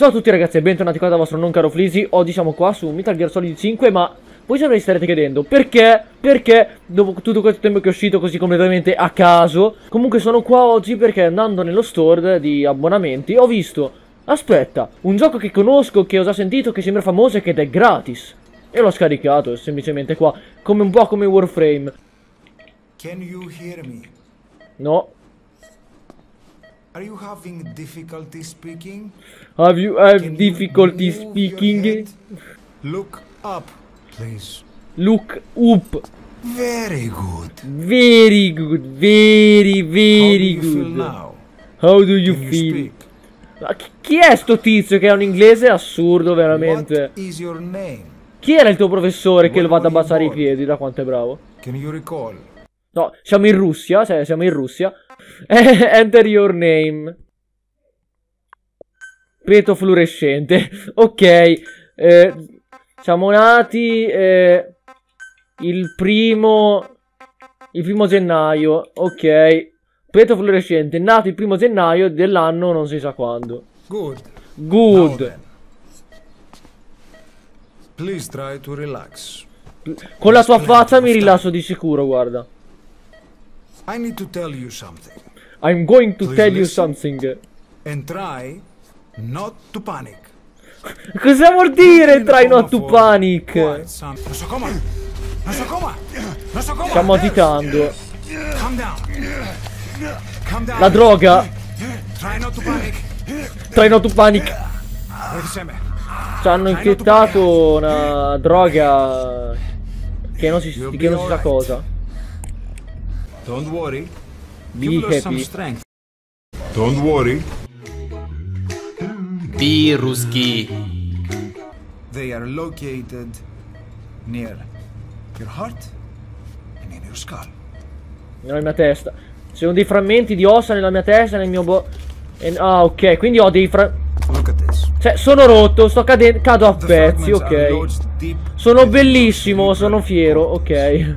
Ciao a tutti ragazzi e bentornati qua dal vostro non caro Flisi. Oggi siamo qua su Metal Gear Solid 5 ma voi se ne starete chiedendo perché, perché dopo tutto questo tempo che è uscito così completamente a caso Comunque sono qua oggi perché andando nello store di abbonamenti ho visto Aspetta, un gioco che conosco, che ho già sentito, che sembra famoso e che è gratis. E l'ho scaricato semplicemente qua, come un po' come Warframe. Can you hear me? No, Are you having difficulty speaking? have you have Can you difficulty your speaking? Look up, please. Look up Very good. Very good, very, How do very you feel good. now? How do you Can you feel? Ma chi- è sto tizio che è un inglese assurdo, veramente? What is your name? Chi era il tuo professore che lo vado a baciare i you piedi da quanto è bravo? Can you recall? No, siamo in Russia, siamo in Russia. Enter your name. Peto fluorescente. ok. eh, siamo nati eh, il primo... Il primo gennaio. Ok. Peto fluorescente. Nato il primo gennaio dell'anno non si sa quando. Good. Good. Please try to relax. Con la tua faccia mi rilasso di sicuro, guarda. I need to tell you something. I'm going to Please tell you something. And try not to panic. Cosa vuol dire try not to panic? quiet sound. Nosocoma! Nosocoma! Nosocoma! Stiamo agitando. Calm down. Calm down. La droga. Try not to panic. Try not to panic. Ci hanno infettato una droga che non si, che non si sa cosa. Don't worry. Be happy. Don't worry. Be ruski. They are located near your heart and in your skull. Nella mia testa. Sono dei frammenti di ossa nella mia testa, nel mio bo... And, ah, ok, quindi ho dei frammenti. Cioè, sono rotto, sto cadendo, cado a pezzi, ok. Sono bellissimo, sono fiero, ok.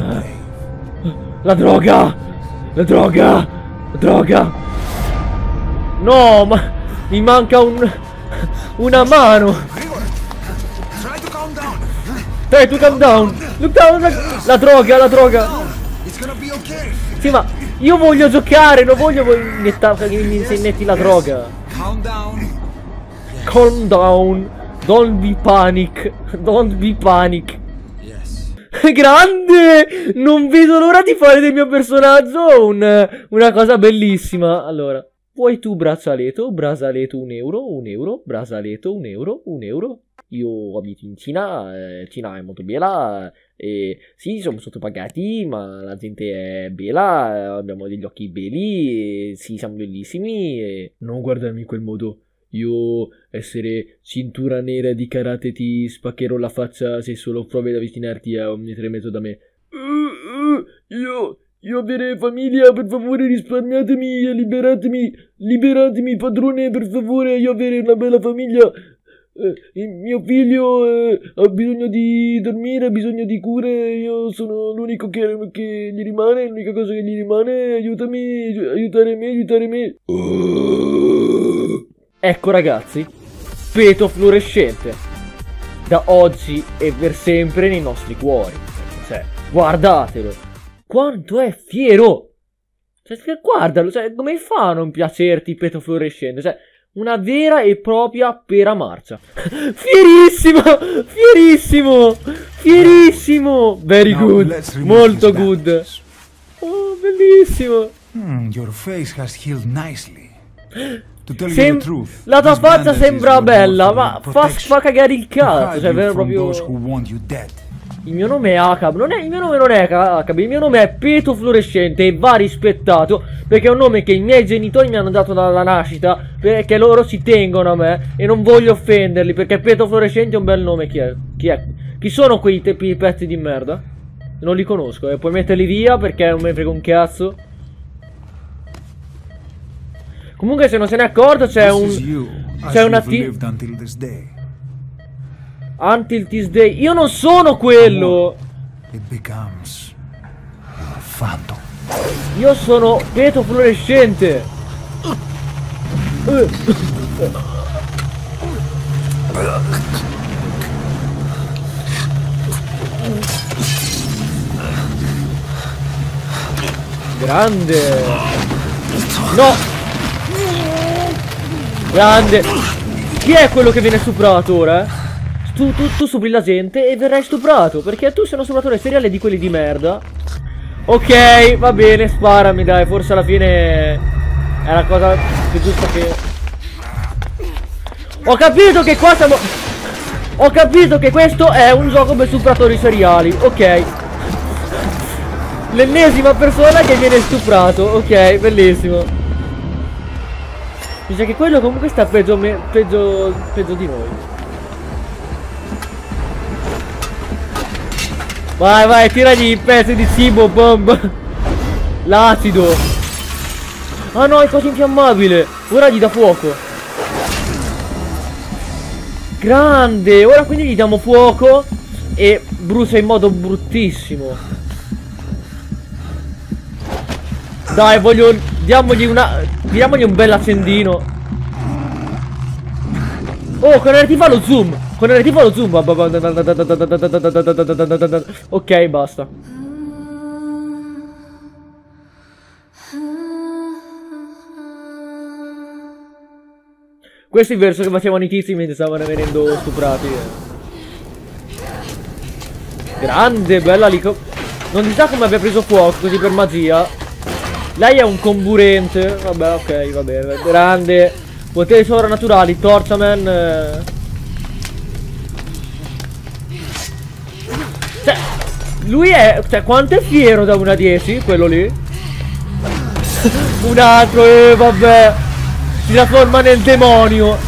Ah. La droga! Droga! Droga! No, ma mi manca un... una mano! Try to calm down. Look down! La, la droga, la droga! Sì, ma io voglio giocare, non voglio che mi insegnetti la droga. Calm down. Calm down. Don't be panic. Don't be panic. Grande! Non vedo l'ora di fare del mio personaggio un- una cosa bellissima. Allora, vuoi tu braccialetto? Braccialetto un euro, un euro, braccialetto un euro, un euro. Io abito in Cina, eh, Cina è molto bella, e sì, siamo sottopagati, ma la gente è bella, eh, abbiamo degli occhi belli, e sì, siamo bellissimi, e non guardarmi in quel modo. Io essere cintura nera di karate ti spaccherò la faccia se solo provi ad avvicinarti a un metro e mezzo da me. Uh, uh, io, io avere famiglia, per favore risparmiatemi e liberatemi, liberatemi padrone, per favore, io avere una bella famiglia. Eh, il mio figlio eh, ha bisogno di dormire, ha bisogno di cure, io sono l'unico che, che gli rimane, l'unica cosa che gli rimane, aiutami, aiutare me, aiutare me. Ecco ragazzi, peto fluorescente. Da oggi e per sempre nei nostri cuori. Cioè, guardatelo. Quanto è fiero! Cioè, guardalo, cioè, come fa a non piacerti il peto fluorescente? Cioè, una vera e propria pera marcia. Fierissimo! Fierissimo! Fierissimo! Very good! Molto good! Oh, bellissimo! Hmm, your face has healed nicely. Sem- la tua faccia sembra bella, ma fa, fa cagare il cazzo. Cioè, vero proprio. Il mio nome è Acab. Non è, il mio nome non è Acab, il mio nome è Peto Fluorescente e va rispettato perché è un nome che i miei genitori mi hanno dato dalla nascita perché loro si tengono a me e non voglio offenderli perché Peto Fluorescente è un bel nome. Chi è? Chi, è? Chi sono quei tepi pezzi di merda? Non li conosco, eh. puoi metterli via perché non me ne frega un cazzo. Comunque se non se ne è accorto c'è un... C'è una lived until this day. Until this day. Io non sono quello! It becomes your phantom. Io sono Peto fluorescente. Grande. No. Grande. Chi è quello che viene stuprato ora? eh? Tu, tu, tu stupri la gente e verrai stuprato. Perché tu sei uno stupratore seriale di quelli di merda. Ok, va bene, sparami dai. Forse alla fine è la cosa più giusta che... Ho capito che qua siamo... Ho capito che questo è un gioco per stupratori seriali. Ok. L'ennesima persona che viene stuprato. Ok, bellissimo. Dice che quello comunque sta peggio, me- peggio, peggio di noi. Vai, vai, tiragli i pezzi di cibo, bomb. L'acido. Ah no, è quasi infiammabile. Ora gli dà fuoco. Grande. Ora quindi gli diamo fuoco. E brucia in modo bruttissimo. Dai, voglio... Diamogli una... Diamogli un bel accendino. Oh, con RT fa lo zoom. Con RT fa lo zoom. Ok, basta. Questo è il verso che facevano i tizi mentre stavano venendo stuprati. Grande, bella lì. Non si sa come abbia preso fuoco così per magia. Lei è un comburente. Vabbè, ok, va bene. Grande. Poteri sovrannaturali. Torchaman. eh. Cioè, lui è. Cioè, quanto è fiero da 1 a 10? Quello lì. un altro, eh, vabbè. Si trasforma nel demonio.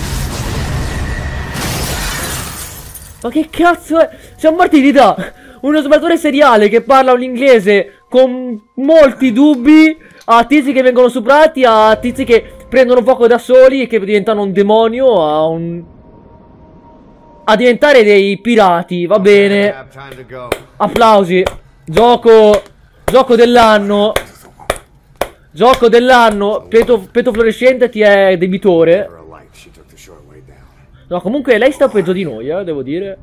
Ma che cazzo è? Siamo partiti da uno sballatore seriale che parla un inglese con molti dubbi a tizi che vengono superati, a tizi che prendono fuoco da soli e che diventano un demonio, a un... a diventare dei pirati, va bene. Applausi. Gioco. Gioco dell'anno. Gioco dell'anno. Peto, Peto Fluorescente ti è debitore. No, comunque lei sta peggio di noi, eh, devo dire.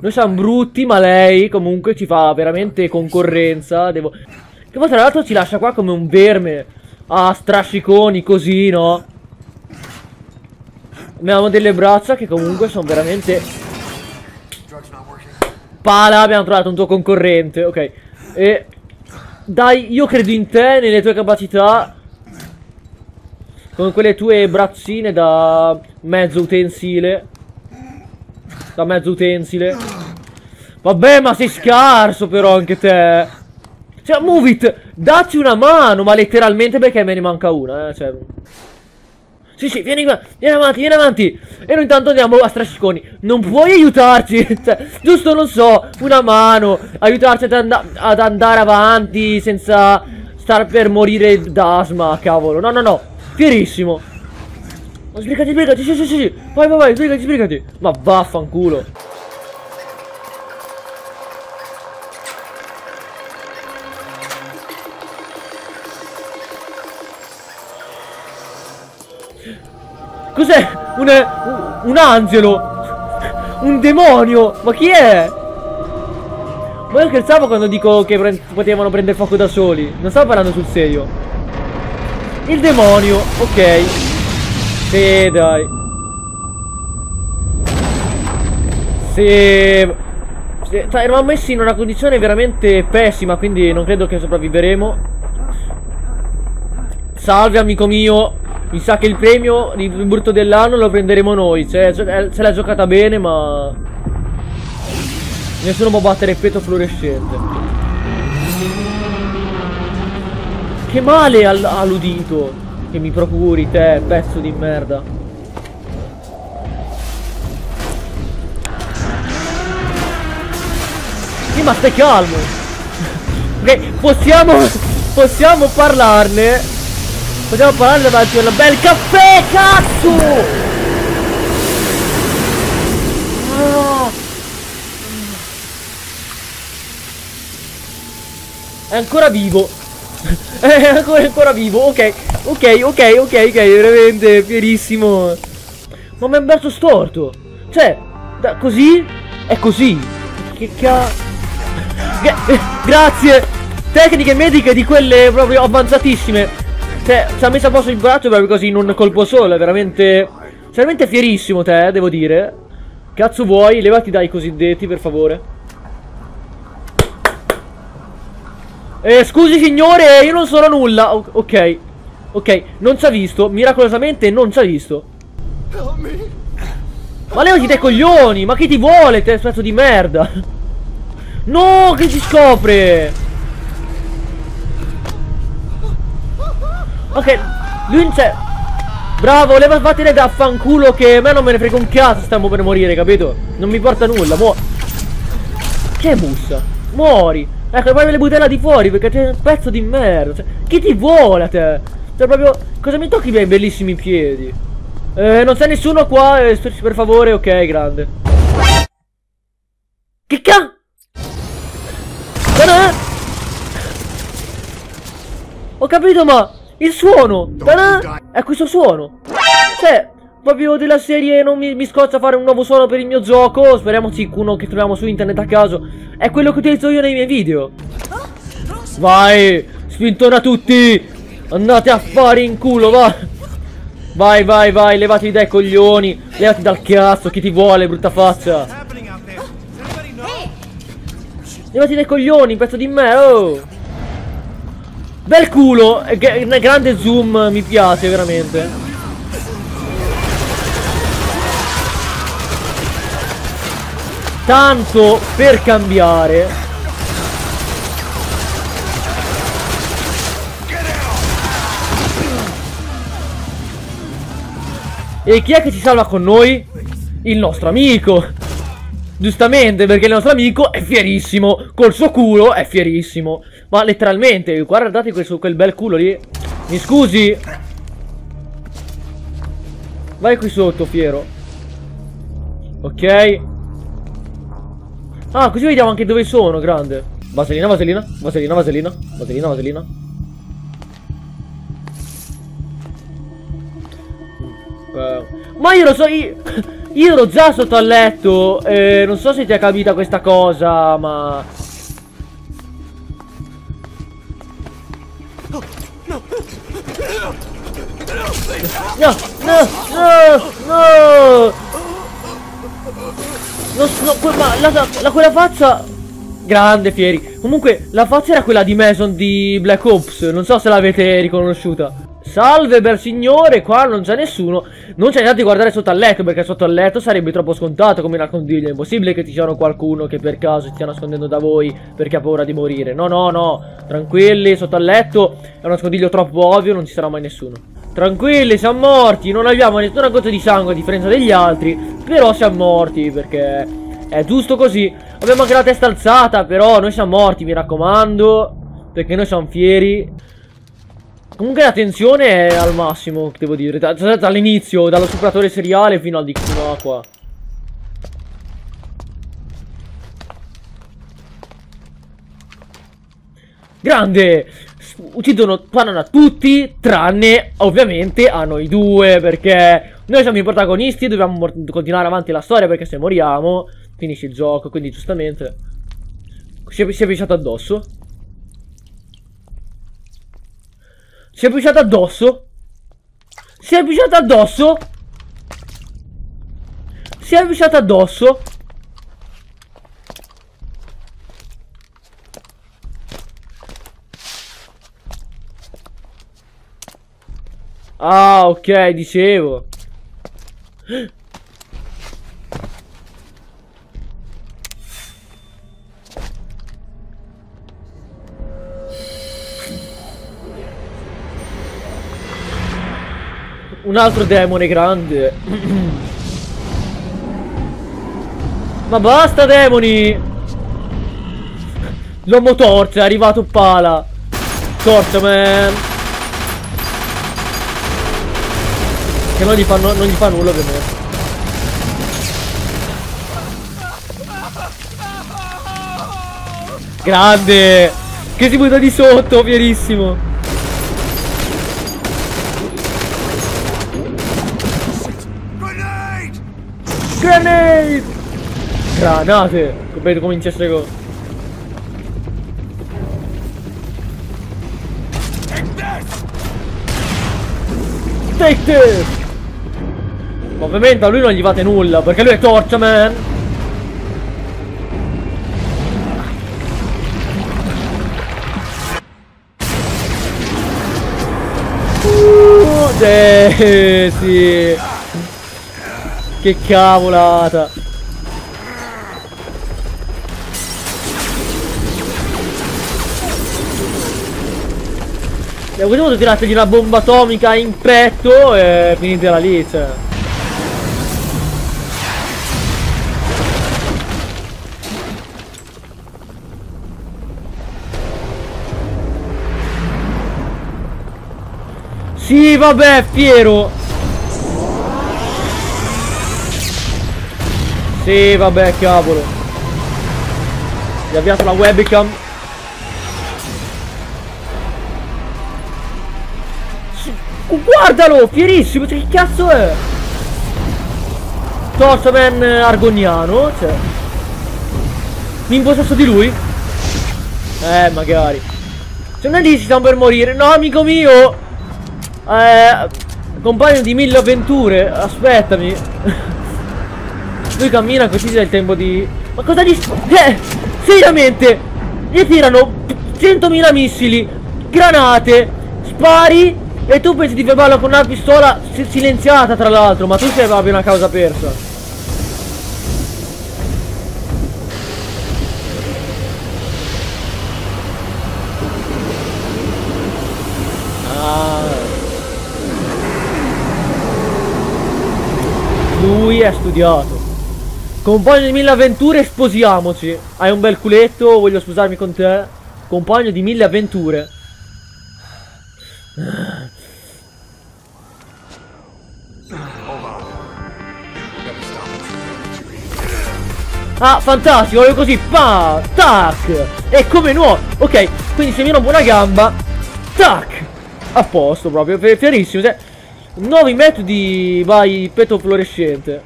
Noi siamo brutti, ma lei comunque ci fa veramente concorrenza. Devo... Che poi tra l'altro ci lascia qua come un verme. A strasciconi così, no? Abbiamo delle braccia che comunque sono veramente. Pala, abbiamo trovato un tuo concorrente, ok. E dai, io credo in te, nelle tue capacità. Con quelle tue braccine da mezzo utensile. Da mezzo utensile. Vabbè, ma sei scarso però anche te. Cioè, move it, dacci una mano, ma letteralmente perché me ne manca una, eh, cioè... Sì, sì, vieni qua, vieni avanti, vieni avanti. E noi intanto andiamo a strasciconi. Non puoi aiutarci? cioè, giusto, non so, una mano. Aiutarci ad, and- ad andare avanti senza star per morire d'asma, cavolo. No, no, no. Fierissimo. Sbrigati, sbrigati, sì, sì, sì, sì. Vai, vai, vai, sbrigati, sbrigati. Ma vaffanculo. Cos'è? Un, un, angelo! Un demonio! Ma chi è? Ma io scherzavo quando dico che pre- potevano prendere fuoco da soli. Non stavo parlando sul serio. Il demonio, ok. Sì, dai. Sì. eravamo messi in una condizione veramente pessima, quindi non credo che sopravviveremo. Salve amico mio. Mi sa che il premio di brutto dell'anno lo prenderemo noi. Cioè, gio- eh, se l'ha giocata bene, ma. Nessuno può battere peto fluorescente. Che male al- all'udito che mi procuri te, pezzo di merda. Sì, ma stai calmo. ok, possiamo. Possiamo parlarne. Possiamo parlare davanti a una bel caffè, cazzo! Ah. È ancora vivo. È ancora, ancora vivo. Ok, ok, ok, ok, ok. Veramente fierissimo. Ma mi è braccio storto. Cioè, da, così è così. Che ca... Gra- eh, grazie! Tecniche mediche di quelle proprio avanzatissime. Cioè, ci ha messo a posto il braccio proprio così in un colpo solo. È veramente. Sei veramente fierissimo te, devo dire. Cazzo vuoi? Levati dai cosiddetti, per favore. Eh, scusi signore, io non sono nulla. O- ok. Ok, non ci ha visto. Miracolosamente non ci ha visto. Ma levati dai coglioni! Ma chi ti vuole, te pezzo di merda? No, che si scopre! Ok, lui c'è. Bravo, leva vattene da fanculo che a me non me ne frega un cazzo, stiamo per morire, capito? Non mi porta nulla, muo. Che bussa? Muori! Ecco, poi me le buttella di fuori perché c'è un pezzo di merda. Cioè, chi ti vuole a te? Cioè, proprio. Cosa mi tocchi i miei bellissimi piedi? Eh, non c'è nessuno qua, eh, per favore, ok, grande. Che ca... Ta-da! Ho capito, ma il suono! Ta-da! È questo suono! Cioè, proprio della serie non mi, mi scoccia fare un nuovo suono per il mio gioco. Speriamoci uno che troviamo su internet a caso. È quello che utilizzo io nei miei video. Vai! Spintona tutti! Andate a fare in culo, va! Vai, vai, vai, levati dai coglioni! Levati dal cazzo, chi ti vuole, brutta faccia! Levati dai coglioni, pezzo di me, oh! Bel culo! gra- grande zoom, mi piace veramente. Tanto per cambiare. E chi è che ci salva con noi? Il nostro amico. Giustamente, perché il nostro amico è fierissimo. Col suo culo è fierissimo. Ma letteralmente, guardate quel, suo- quel bel culo lì. Mi scusi? Vai qui sotto, fiero. Ok. Ah, così vediamo anche dove sono, grande. Vaselina, vaselina, vaselina, vaselina, vaselina, vaselina. Ma io lo so, io, io ero già sotto al letto. eh, non so se ti è capita questa cosa, ma. No, no, no, no! No, no, que- ma la, la- la- quella faccia... Grande, fieri. Comunque, la faccia era quella di Mason di Black Ops. Non so se l'avete riconosciuta. Salve, bel signore. Qua non c'è nessuno. Non c'è niente di guardare sotto al letto, perché sotto al letto sarebbe troppo scontato come nascondiglio. È impossibile che ci sia qualcuno che per caso stia nascondendo da voi perché ha paura di morire. No, no, no. Tranquilli, sotto al letto è un nascondiglio troppo ovvio, non ci sarà mai nessuno. Tranquilli, siamo morti. Non abbiamo nessuna goccia di sangue a differenza degli altri. Però siamo morti perché è giusto così. Abbiamo anche la testa alzata, però noi siamo morti, mi raccomando. Perché noi siamo fieri. Comunque la tensione è al massimo, devo dire. Da- da- Dall'inizio, dallo superatore seriale fino al di a qua. Grande! Uccidono, sparano a tutti, tranne ovviamente a noi due, perché noi siamo i protagonisti, dobbiamo continuare avanti la storia, perché se moriamo finisce il gioco, quindi giustamente... Si è, si è pisciato addosso? Si è pisciato addosso? Si è pisciato addosso? Si è pisciato addosso? Ah, ok, dicevo. Un altro demone grande. Ma basta demoni! L'uomo torce, è arrivato pala. Torce man. Che non gli, fanno, non gli fa nulla ovviamente. Grande! Che si butta di sotto, fierissimo. Grenade! Granate! Come cominciasse con... Take this! Ovviamente a lui non gli fate nulla, perché lui è Torcia Man! Uh, eh, sì. Che cavolata! E a questo punto tirategli una bomba atomica in petto e finitela lì, cioè. Sì, vabbè, fiero. Sì, vabbè, cavolo. Gli avviato la webcam. Guardalo, fierissimo, cioè, che cazzo è? Torsaman argoniano, cioè. Mi impossessato di lui? Eh, magari. Se non è lì si stanno per morire. No, amico mio! Eh, compagno di mille avventure, aspettami. Lui cammina così c'è il tempo di... Ma cosa gli... Eh, seriamente! Gli tirano 100.000 missili, granate, spari e tu pensi di fermarlo con una pistola si- silenziata tra l'altro, ma tu sei proprio una causa persa. Ah. Lui è studiato. Compagno di mille avventure, sposiamoci. Hai un bel culetto, voglio sposarmi con te. Compagno di mille avventure. Ah, fantastico, voglio così, pa, tac, e come nuovo, ok, quindi se mi rompo una gamba, tac, a posto proprio, fierissimo, nuovi metodi, vai, petto fluorescente,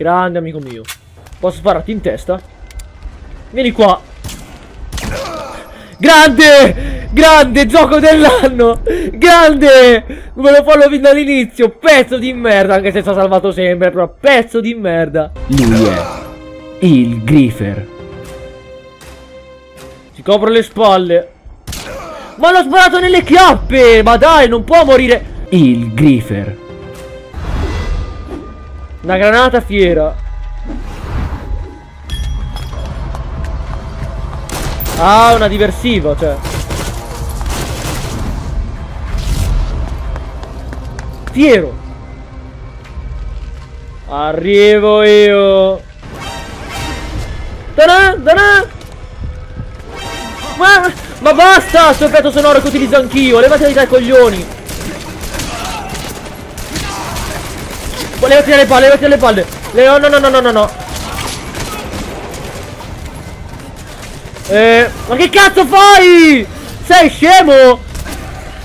grande amico mio, posso spararti in testa? Vieni qua, grande, grande, gioco dell'anno, grande, come lo fanno fin dall'inizio, pezzo di merda, anche se ha salvato sempre, però pezzo di merda. Lui è il Griffer. Si copro le spalle. Ma l'ho sparato nelle chiappe! Ma dai, non può morire! Il Griffer. Una granata fiera. Ah, una diversiva, cioè. Fiero. Arrivo io. Ta-da, ta-da. Ma, ma basta sto effetto sonoro che utilizzo anch'io. Levateli dai coglioni. Ma Levati dalle palle, levati dalle palle. Le no, no, no, no, no, no. Eh, ma che cazzo fai? Sei scemo?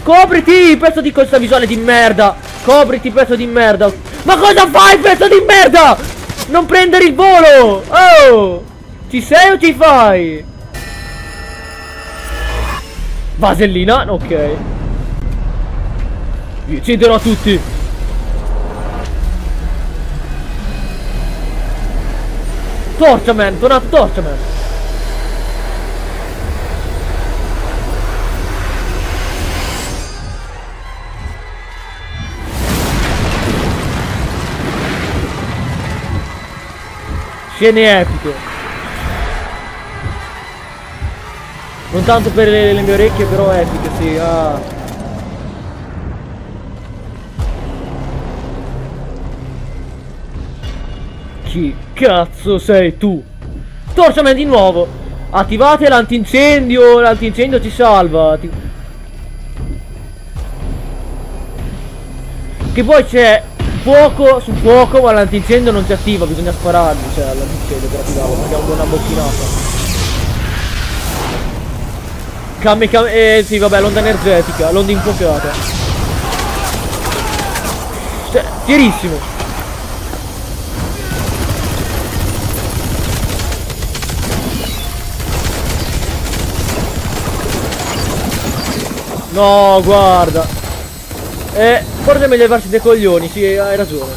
Copriti, pezzo di questa visuale di merda. Copriti, pezzo di merda. Ma cosa fai, pezzo di merda? Non prendere il volo. Oh, ci sei o ci fai? Vasellina, ok. Ucciderò a tutti. Torchaman, tornato Torchaman. Scene epiche. Non tanto per le, le mie orecchie, però epiche, sì. Ah. Chi cazzo sei tu? Torciaman di nuovo! Attivate l'antincendio, l'antincendio ci salva. Ti- Che poi c'è fuoco su fuoco, ma l'antincendio non si attiva, bisogna sparargli, cioè l'antincendio per attivarlo, perché è una bocchinata. Kame Kame, eh sì vabbè, l'onda energetica, l'onda infuocata. Cioè, fierissimo. No, guarda. Eh, forse è meglio levarsi dei coglioni, sì, hai ragione.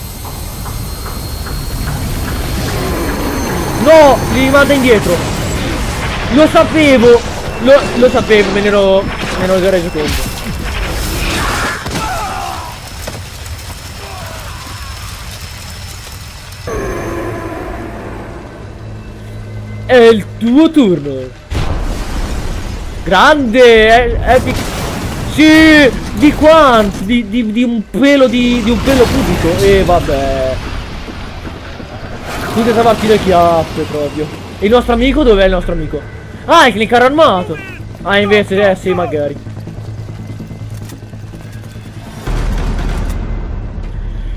No, li manda indietro. Lo sapevo. Lo, lo sapevo, me ne ero, me ne ero reso conto. È il tuo turno. Grande, eh, epic. Sì, di quanto? Di, di, di un pelo di, di un pelo pubico. E vabbè. Tutte salvarti le chiappe proprio. E il nostro amico dov'è il nostro amico? Ah, è carro armato. Ah, invece, eh sì, magari.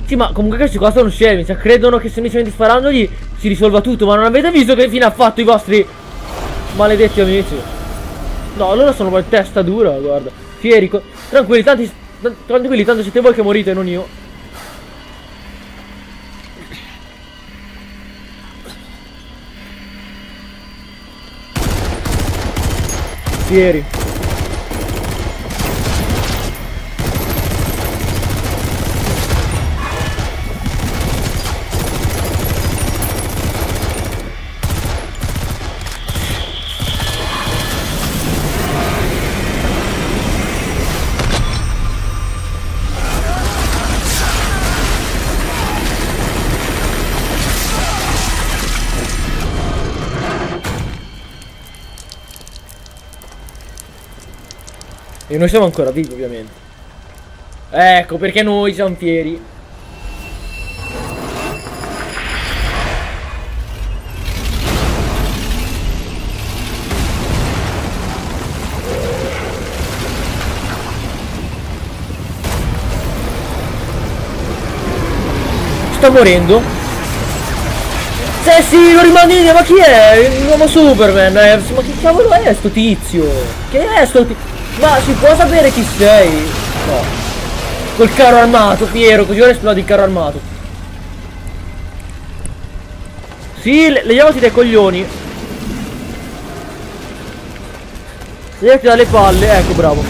Sì, ma comunque questi qua sono scemi, cioè credono che semplicemente sparandogli si risolva tutto, ma non avete visto che fine ha fatto i vostri maledetti amici? No, loro sono per testa dura, guarda. Fieri, tranquilli, tanti, tranquilli, tanto siete voi che morite, non io. Fieri. E noi siamo ancora vivi, ovviamente. Ecco, perché noi siamo fieri. Sta morendo? Sì, sì, lo rimane ma chi è? L'uomo Superman, eh? Ma che cavolo è sto tizio? Che è sto tizio? Ma si può sapere chi sei? No. Col carro armato, Piero, così ora esplodi il carro armato. Sì, le leviamoti dai coglioni. Leviati dalle palle, ecco, bravo.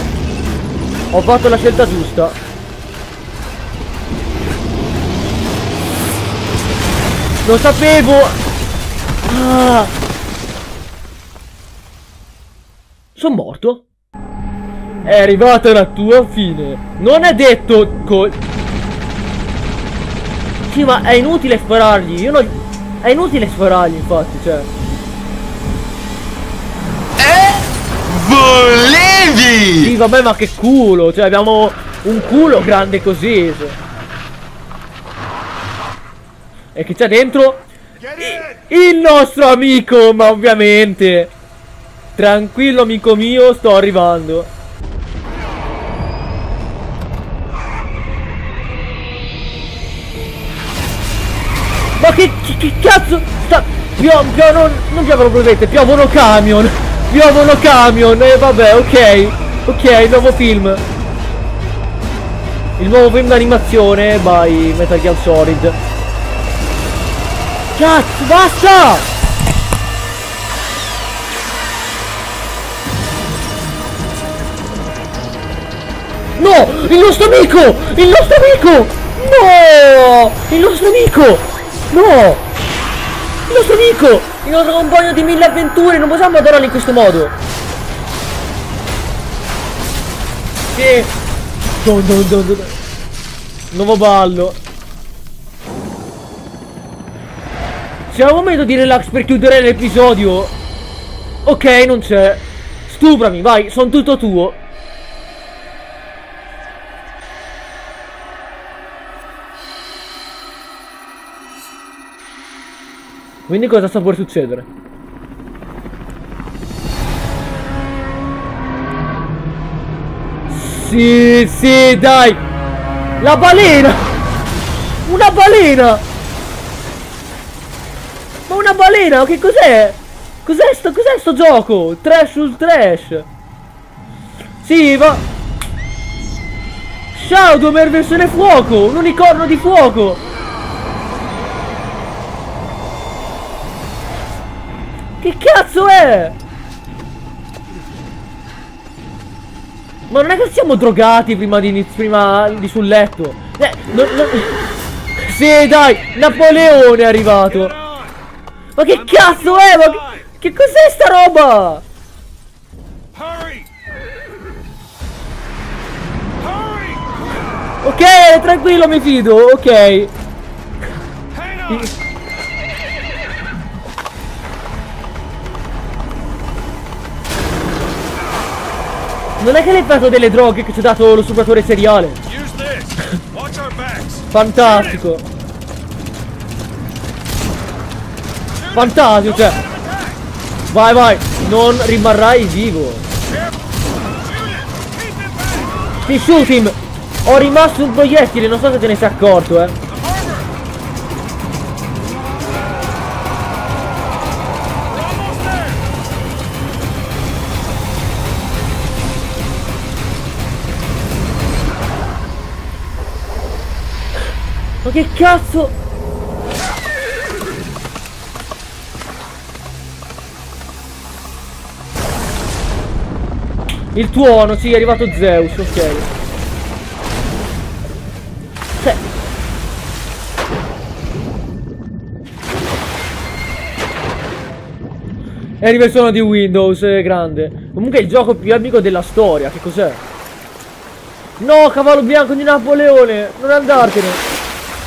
Ho fatto la scelta giusta. Lo sapevo! Ah. Sono morto? È arrivata la tua fine. Non è detto col... Sì, ma è inutile sparargli. Io non... È inutile sparargli, infatti, cioè. Volevi! Sì, vabbè, ma che culo. Cioè, abbiamo un culo grande così. cioè. E che c'è dentro? Il nostro amico, ma ovviamente. Tranquillo, amico mio, sto arrivando. Che, che, che cazzo sta... Pio, pio, non, non piovono prudente, piovono camion Piovono camion E vabbè, ok Ok, nuovo film Il nuovo film d'animazione by Metal Gear Solid Cazzo, basta! No! Il nostro amico! Il nostro amico! No! Il nostro amico! No! Il nostro amico! Il nostro compagno di mille avventure! Non possiamo adorarlo in questo modo! Sì! No, no, no, no. Nuovo ballo! A un momento di relax per chiudere l'episodio! Ok, non c'è! Stuprami, vai, sono tutto tuo! Quindi cosa sta per succedere? Sì, sì, dai! La balena! Una balena! Ma una balena, che cos'è? Cos'è sto, cos'è sto gioco? Trash sul trash! Sì, va... Shadowmer versione fuoco! Un unicorno di fuoco! Che cazzo è? Ma non è che siamo drogati prima di, prima di sul letto. Eh, non, non... Sì, dai, Napoleone è arrivato. Ma che cazzo è? Ma che, che cos'è sta roba? Ok, tranquillo, mi fido, ok. Non è che l'hai preso delle droghe che ci ha dato lo stupratore seriale. Fantastico. Fantastico, cioè. Vai, vai. Non rimarrai vivo. Sì, shoot him. Ho rimasto un proiettile, non so se te ne sei accorto, eh. Ma che cazzo? Il tuono, sì, è arrivato Zeus, ok. Cioè... È arriva il suono di Windows, è grande. Comunque è il gioco più amico della storia, che cos'è? No, cavallo bianco di Napoleone, non andartene.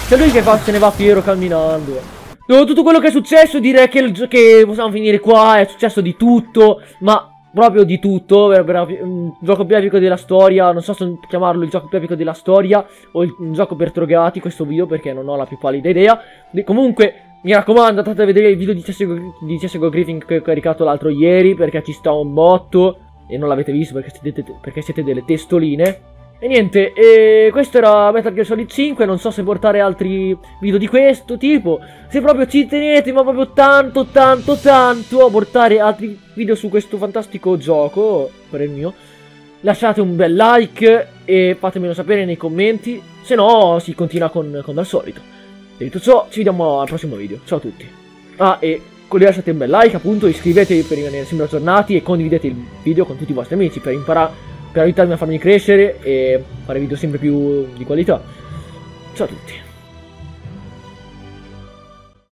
C'è lui che va- se ne va fiero camminando. Dopo tutto quello che è successo direi che, il che possiamo finire qua, è successo di tutto, ma proprio di tutto, per, per- il gioco più epico della storia, non so se chiamarlo il gioco più epico della storia o il, un gioco per drogati questo video perché non ho la più pallida idea. Di- comunque, mi raccomando, andate a vedere il video di CSGO, di CSGO Griffin che ho caricato l'altro ieri perché ci sta un botto e non l'avete visto perché siete, perché siete delle testoline. E niente, e questo era Metal Gear Solid 5, non so se portare altri video di questo tipo, se proprio ci tenete, ma proprio tanto, tanto, tanto a portare altri video su questo fantastico gioco, per il mio, lasciate un bel like e fatemelo sapere nei commenti, se no si continua con, con dal solito. Detto ciò, ci vediamo al prossimo video, ciao a tutti. Ah, e lasciate un bel like, appunto, iscrivetevi per rimanere sempre aggiornati e condividete il video con tutti i vostri amici per imparare per aiutarmi a farmi crescere e fare video sempre più di qualità. Ciao a tutti.